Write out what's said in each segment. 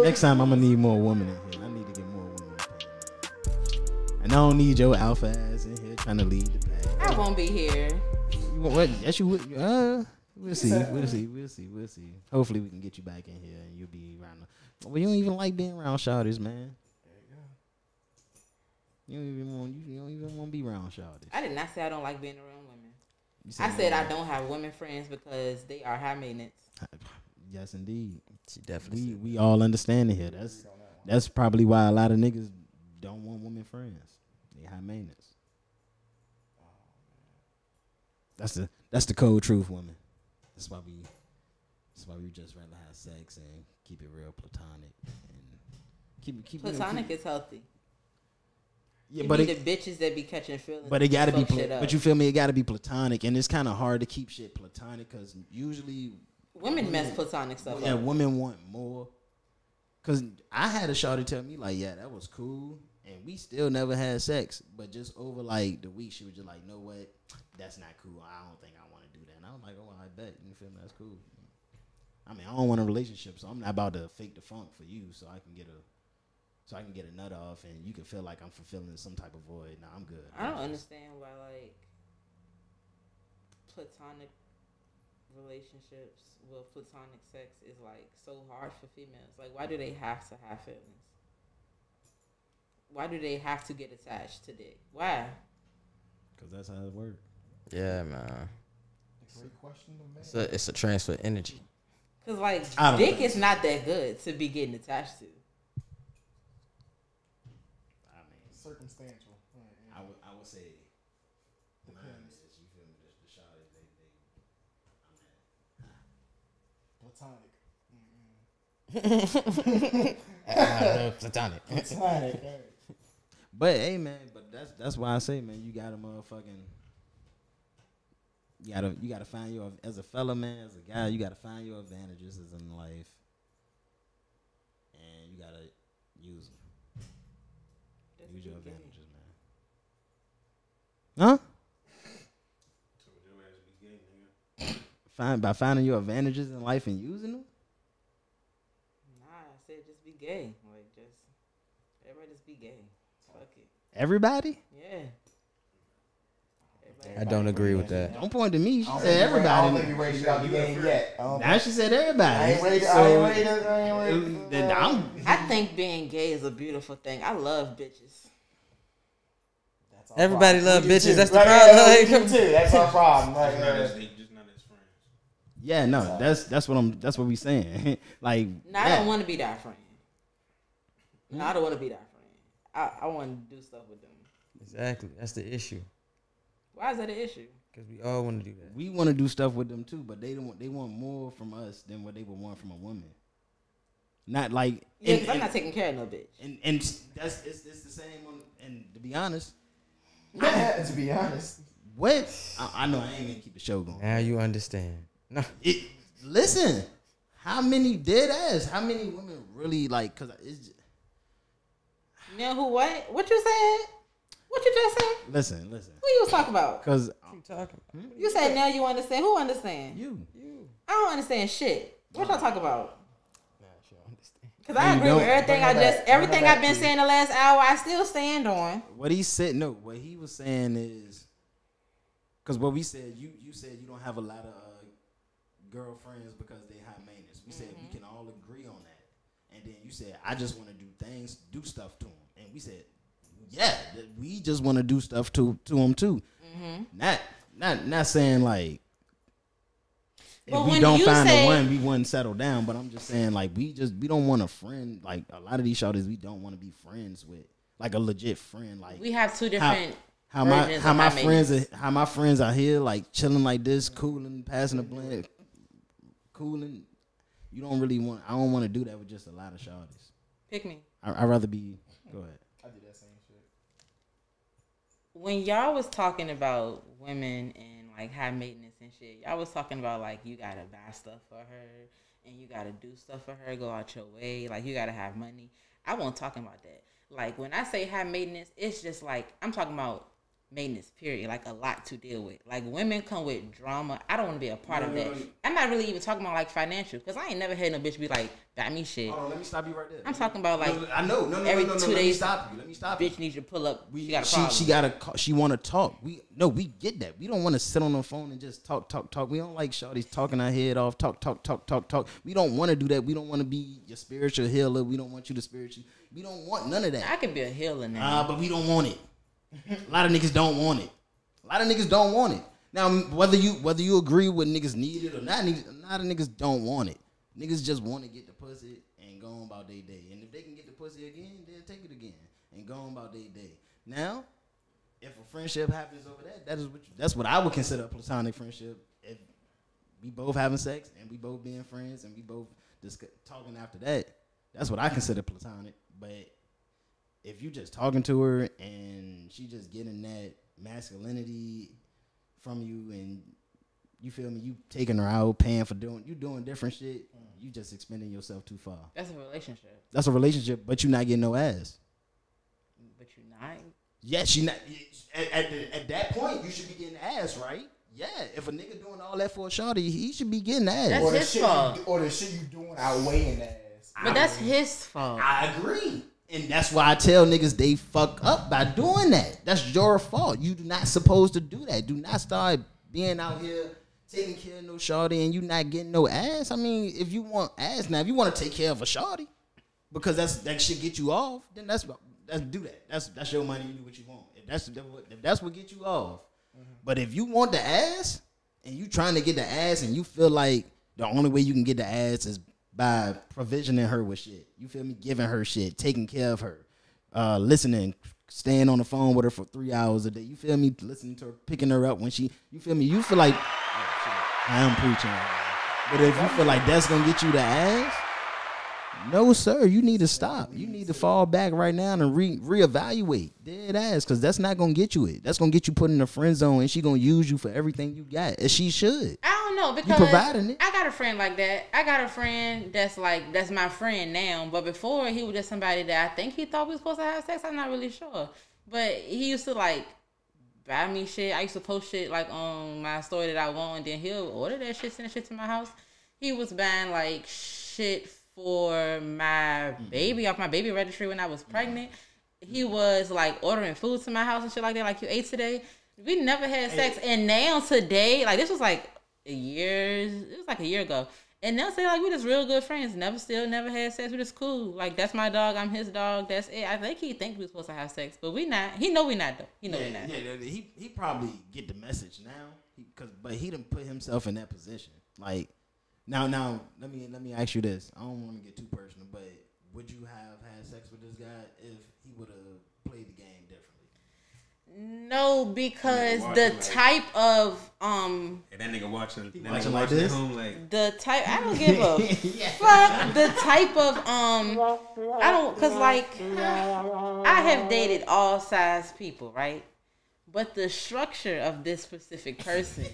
Next time I'm gonna need more women in here. I need to get more women in here. And I don't need your alpha ass in here trying to lead the pack. I won't be here. You want what? Yes, you would. Uh, we'll see. We'll see. We'll see. We'll see. Hopefully, we can get you back in here and you'll be around. The, well, you don't even like being around shawties, man. There you don't even want. You don't even want to be around shawties. I did not say I don't like being around women. I said I don't have women friends because they are high maintenance. Yes, indeed. She definitely. We we all understand it here. That's that's probably why a lot of niggas don't want women friends. They high maintenance. That's the that's the cold truth, women. That's why we that's why we just rather have sex and keep it real platonic and keep it keep Platonic keep- is healthy. Yeah, You but need it, the bitches that be catching feelings. but it gotta be fuck pla- shit up. but you feel me? It gotta be platonic, and it's kind of hard to keep shit platonic because usually women mess platonic stuff yeah, up. women want more. Cause I had a shawty tell me like, yeah, that was cool, and we still never had sex. But just over like the week, she was just like, know what, that's not cool. I don't think I want to do that. And I was like, oh, I bet you feel me? That's cool. I mean, I don't want a relationship, so I'm not about to fake the funk for you, so I can get a, so I can get a nut off, and you can feel like I'm fulfilling some type of void. Nah, I'm good. I don't understand why like platonic relationships with platonic sex is like so hard for females. Like why do they have to have feelings? Why do they have to get attached to dick? Why? Cause that's how it works. Yeah, man. Great question to make. It's a, it's a transfer energy. Cause like I dick think is not that good to be getting attached to. I mean, Circumstantial. Right, yeah. I would, I would say, mine Depends. is you feel me? The, the shawty, they, they, Platonic. Ah, platonic. Platonic. right. But hey, man, but that's that's why I say, man, you gotta motherfucking, you gotta you gotta find your as a fella, man, as a guy, you gotta find your advantages as in life, and you gotta use them. That's Use your what you advantages, man. Huh? Find by finding your advantages in life and using them. Nah, I said just be gay. Like just everybody just be gay. Fuck it. Everybody. Yeah. Everybody I don't agree with that. Don't point to me. She said think I don't everybody. think we ready to out the game yet. Now she said I everybody. ain't ready. To, I ain't ready. To, I ain't ready. I'm I think being gay is a beautiful thing. I love bitches. That's Everybody problem. love bitches, too. that's the Right, problem. yeah, Like- too. That's our problem. Like, Just not uh, as, they just not as friends. Yeah, no, that's that's what I'm. That's what we saying. like, No, I don't want to be that friend. No, I don't want to be that friend. I, I want to do stuff with them. Exactly. That's the issue. Why is that an issue? Because we all want to do that. we want to do stuff with them too, but they don't. want- They want more from us than what they would want from a woman. Not like, Yeah, and, 'cause I'm and, not taking care of no bitch. and, and that's it's, it's the same. On, and to be honest, yeah, to be honest, what I, I know I ain't gonna keep the show going. Now you understand. No. It, listen, how many dead ass? How many women really like? Cause it's You know who? What? What you said? What you just said? listen, listen. Who you was talking about? Cause What you talking about? You said now you understand. Who understand? you, You. I don't understand shit. What y'all talk about? Nah, she don't understand. Because I agree with everything I her just back. Everything I've been saying the last hour. I still stand on. what he said, no, what he was saying is, cause what we said, you you said you don't have a lot of uh, girlfriends because they high maintenance. We said we mm-hmm. can all agree on that, and then you said I just want to do things, do stuff to them, and we said, yeah, we just want to do stuff to to them too. Mm-hmm. Not not not saying like. If But we when don't you find say- the one, we wouldn't settle down. But I'm just saying, like, we just we don't want a friend. Like a lot of these shorties, we don't want to be friends with, like a legit friend. Like We have two different. how my how my friends are how my friends are here like chilling like this, cooling, passing the blend, cooling. You don't really want. I don't want to do that with just a lot of shorties. Pick me. I I'd rather be. Go ahead. I did that same shit. when y'all was talking about women and like high maintenance and shit, y'all was talking about like you gotta buy stuff for her and you gotta do stuff for her, go out your way, like you gotta have money. I wasn't talking about that. Like when I say high maintenance, it's just like I'm talking about maintenance. Period. Like a lot to deal with. Like women come with drama. I don't want to be a part No, of that. no. I'm not really even talking about like financial because I ain't never had no bitch be like buy me shit. Hold on, let me stop you right there. I'm talking about like No, I know, no, no, every no, no, no, two let me days, stop you. Let me stop you. bitch needs to pull up. We, she got a she, she got to she want to talk. We no, we get that. We don't want to sit on the phone and just talk, talk, talk. We don't like shawty's talking our head off, talk, talk, talk, talk, talk. We don't want to do that. We don't want to be your spiritual healer. We don't want you to spiritual. We don't want none of that. I could be a healer now. Ah, but we don't want it. A lot of niggas don't want it. A lot of niggas don't want it. Now, whether you whether you agree with niggas need it or not, niggas, a lot of niggas don't want it. Niggas just want to get the pussy and go on about their day. And if they can get the pussy again, they'll take it again and go on about their day. Now, if a friendship happens over that, that is what you, that's what I would consider a platonic friendship. If we both having sex and we both being friends and we both just talking after that, that's what I consider platonic. But if you just talking to her and she just getting that masculinity from you and you feel me, you taking her out, paying for doing you doing different shit, you just expending yourself too far. That's a relationship, That's a relationship, but you not getting no ass. but you're not. Yeah, you not at, at, the- at that point you should be getting ass, right? Yeah, if a nigga doing all that for a shawty, he should be getting ass. That's or the his shit fault. You, or the shit you doing outweighing the ass. But that's his fault. I agree. And that's why I tell niggas they fuck up by doing that. That's your fault. You do not supposed to do that. Do not start being out here taking care of no shorty and you not getting no ass. I mean, if you want ass now, if you want to take care of a shorty, because that's that should get you off, then that's that's do that. That's that's your money. You do what you want. If that's if that's what get you off. Mm-hmm. But if you want the ass and you trying to get the ass and you feel like the only way you can get the ass is by provisioning her with shit. You feel me? Giving her shit, taking care of her, uh, listening, staying on the phone with her for three hours a day. You feel me? Listening to her, picking her up when she. You feel me? You feel like oh, I am preaching. But if you feel like that's gonna get you the ass, no, sir. You need to stop. You need to fall back right now and re reevaluate dead ass, because that's not gonna get you it. That's gonna get you put in a friend zone, and she gonna use you for everything you got, as she should. Know because providing it. I got a friend like that. I got a friend that's like that's my friend now. But before he was just somebody that I think he thought we was supposed to have sex. I'm not really sure. But he used to like buy me shit. I used to post shit like on my story that I want, and then he'll order that shit, send that shit to my house. He was buying like shit for my baby off my baby registry when I was pregnant. He was like ordering food to my house and shit like that. Like you ate today. We never had sex, and now today, like this was like a year. It was like a year ago. And they'll say like we just real good friends. Never still never had sex. We just cool. Like that's my dog. I'm his dog. That's it. I think he think we supposed to have sex, but we not. He know we not though. He know we not. yeah, yeah, he he probably get the message now, cause but he didn't put himself in that position. Like now, now let me let me ask you this. I don't want to get too personal, but would you have had sex with this guy if he would have played the game? No, because the it, like- type of um And that nigga watching, that watching nigga like watching this? home like, the type I don't give a fuck the type of um I don't cause like I have dated all size people, right? But the structure of this specific person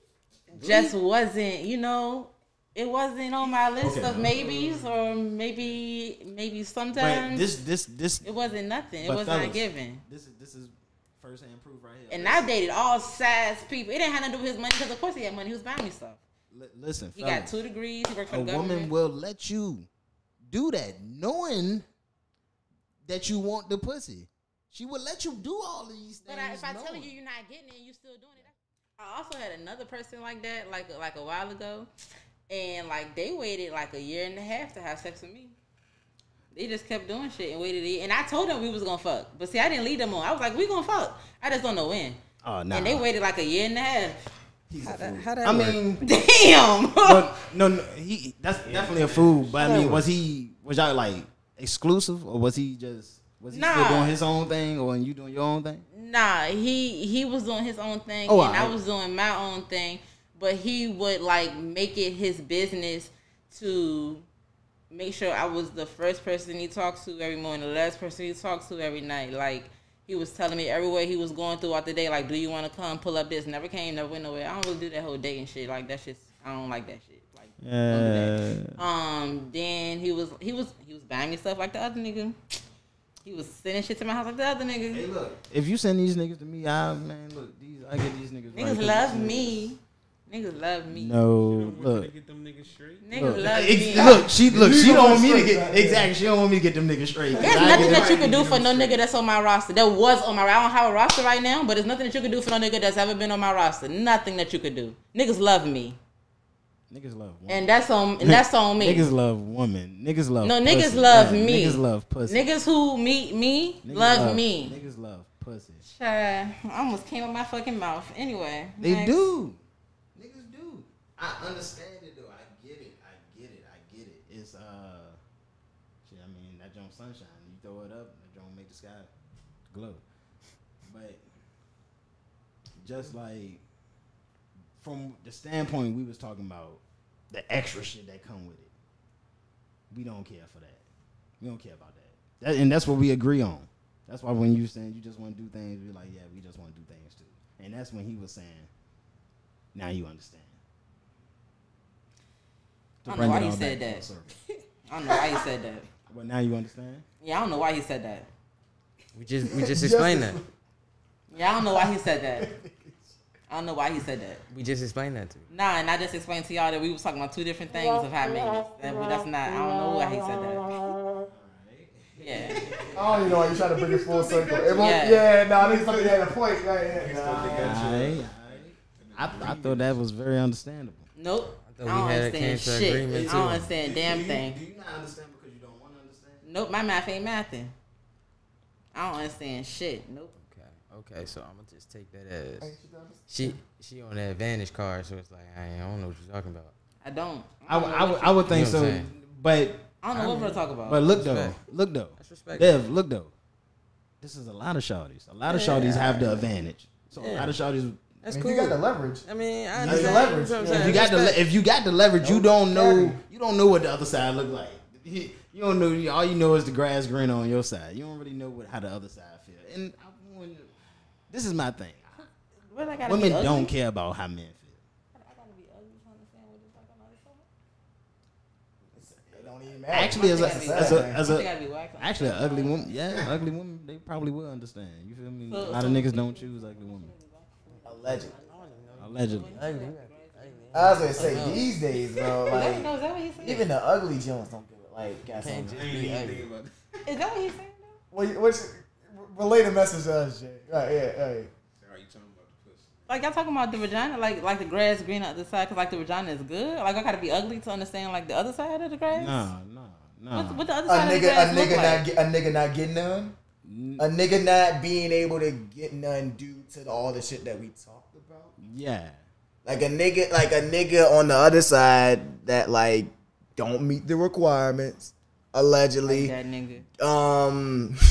just wasn't, you know, it wasn't on my list Okay. of maybes or maybe maybe But sometimes this this this it wasn't nothing. It was fellas, not given. This is this is first hand proof right here. And I've dated all size people. It didn't have nothing to do with his money because of course he had money. He was buying me stuff. Li- listen, He got two degrees. He worked for a the woman will let you do that, knowing that you want the pussy. She will let you do all these things. But I, if I tell you you're not getting it, you still doing it. I also had another person like that, like like a while ago, and like they waited like a year and a half to have sex with me. They just kept doing shit and waited. And I told them we was gonna fuck, but see, I didn't lead them on. I was like, we gonna fuck. I just don't know when. oh no, And they waited like a year and a half. He's How that, how that I work? mean, Damn. but no, no, he that's definitely a fool. But I mean, was he was y'all like exclusive or was he just was he still Nah. doing his own thing or you doing your own thing? Nah, he he was doing his own thing, Oh, and I alright. was doing my own thing. But he would like make it his business to make sure I was the first person he talked to every morning, the last person he talked to every night. Like he was telling me everywhere he was going throughout the day, like, "Do you want to come pull up this?" Never came, never went nowhere. I don't really do that whole dating shit. Like that's just I don't like that shit. Like don't do that. Um. Then he was he was he was buying me stuff like the other nigga. He was sending shit to my house like the other nigga. Hey, look. If you send these niggas to me, I man, look, these I get these niggas. right, love these niggas- me. Niggas love me. No, look. get them niggas straight. Niggas Look, love ex- me. look, she look, she don't want me to get exactly. She don't want me to get them niggas straight. 'cause There's nothing get that you them- could do for no nigga that's on my roster. That was on my. I don't have a roster right now, but there's nothing that you could do for no nigga that's ever been on my roster. Nothing that you could do. Niggas love me, Niggas love women. and that's on. And that's on me. Niggas love women. Niggas love. No, niggas pussy. love Yeah, me. Niggas love pussy. Niggas who meet me Niggas love, me. Niggas love pussy. Child, I almost came out my fucking mouth. Anyway, They next. do. I understand it though. I get it. I get it. I get it. It's uh, shit. I mean that joint sunshine. You throw it up, that joint make the sky glow. But just like from the standpoint we was talking about, the extra shit that come with it, we don't care for that. We don't care about that. that and that's what we agree on. That's why when you saying you just want to do things, we're like, yeah, we just want to do things too. And that's when he was saying, now you understand. To I don't bring know why it he all said back that. I don't know why he said that. But now you understand. Yeah, I don't know why he said that. We just we just explained that. Yeah, I don't know why he said that. I don't know why he said that. We just explained that to you. Nah, and I just explained to y'all that we was talking about two different things of how many. That, that's not. I don't know why he said that. Yeah. I don't know why you trying to bring it full circle. It won't, Yeah. yeah. nah, niggas fucking had a point. Right, yeah, nah. Aight, aight. I, I thought that was very understandable. Nope. I, I we don't had- understand came shit. agreement, I don't understand damn thing. Do you not understand because you don't want to understand? Nope, my math ain't mathing. I don't understand shit. Nope. Okay, okay. So I'm gonna just take that as she she on that advantage card, so it's like I, don't know what you're talking about. I don't. I, I, would- don't I, would, I would think You know so, but I don't know what we're talking about. but look though, look though, That's respect. Dev, look though. This is a lot of shawties. A lot of shawties have the advantage. So a Yeah. lot of shawties. That's If cool. you got the leverage. I mean, I Use the leverage. You know what I'm If you got the Respect. le- if you got the leverage, you don't know you don't know what the other side look like. You you don't know. All you know is the grass green on your side. You don't really know what how the other side feel. And I, when, this is my thing. What I Women don't care about how men feel. I gotta be ugly to understand what it's like on the other side? It don't even matter. Actually, as a as a as I think a I'd be whack on the actually an ugly woman, yeah, ugly woman, they probably will understand. You feel me? A lot of niggas don't choose ugly women. Allegedly. Allegedly. I was gonna say oh, these days, bro. Is that, Like no, is that what he's saying? even the ugly Jones don't give it. Like got Can't some. just be ugly. Is that what he's saying? Though? What? What's relay the message to us, Jay? Right, yeah, right. How you talking about the pussy? Like y'all talking about the vagina, like like the grass green on the side, cause like the vagina is good. Like I gotta be ugly to understand like the other side of the grass. No, no, no. What, what the other A side of the nigga, a grass look nigga like? not get, a nigga not getting none. A nigga not being able to get none due to all the shit that we talked about. Yeah. Like a nigga, like a nigga on the other side that like don't meet the requirements, allegedly. that nigga. Um,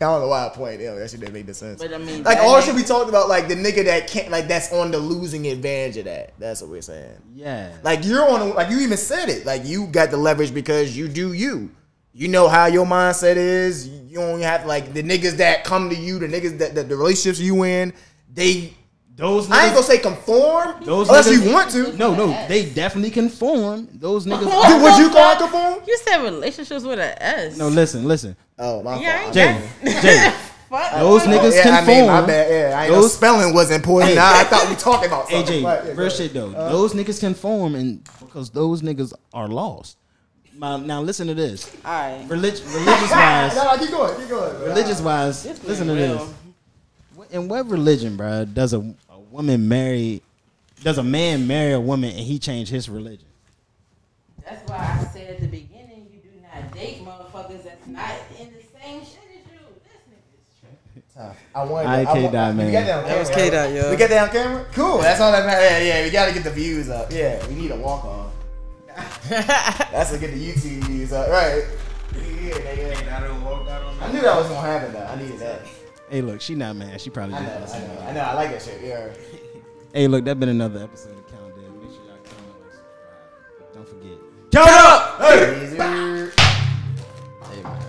I don't know why I pointed. Yo, that shit didn't make no sense. But I mean, like that all nigga- should be talked about. Like the nigga that can't, like that's on the losing advantage of that. That's what we're saying. Yeah. Like you're on, the, like you even said it. Like you got the leverage because you do you. You know how your mindset is. You don't have like the niggas that come to you, the niggas that, that the relationships you in. They, those niggas, I ain't gonna say conform, Those unless niggas- you want to. no, no, they definitely conform. Those niggas. Dude, would you call it conform? You said relationships with an S. no, listen, listen. Oh my Yeah, I fault. Jay, Jay, those Oh, niggas yeah, I mean, my conform. bad. Yeah, I know Those- spelling was important. Hey. I, I thought we talking about something. AJ, but, yeah, real shit though. Uh, those niggas conform, and because those niggas are lost. Now, now listen to this. All right. Relig- religious wise, No, no, keep going, keep going. religious wise, This listen to been this. In what religion, bro, does a, a woman marry? Does a man marry a woman and he change his religion? That's why I said at the beginning, you do not date motherfuckers that's not in the same shit as you. This nigga's Tough. I wanted. Alright, I, K-Dot, man. We got that on That was? K-Dot, yo. We got that on camera. Cool. That's all that matters. Yeah, yeah. We got to get the views up. Yeah, we need a walk on. That's to get the YouTube views up, right? Yeah, nigga. I don't walk out on I knew that was gonna happen though. I needed that. Hey, look, she not mad. She probably I just know. I know. I know. I like that shit. Yeah. Hey, look, that been another episode of Countdown. Make sure y'all comment, like, subscribe. Don't forget. Count up. Hey. Hey man,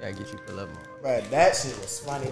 gotta get you for love, more. Bro, that shit was funny.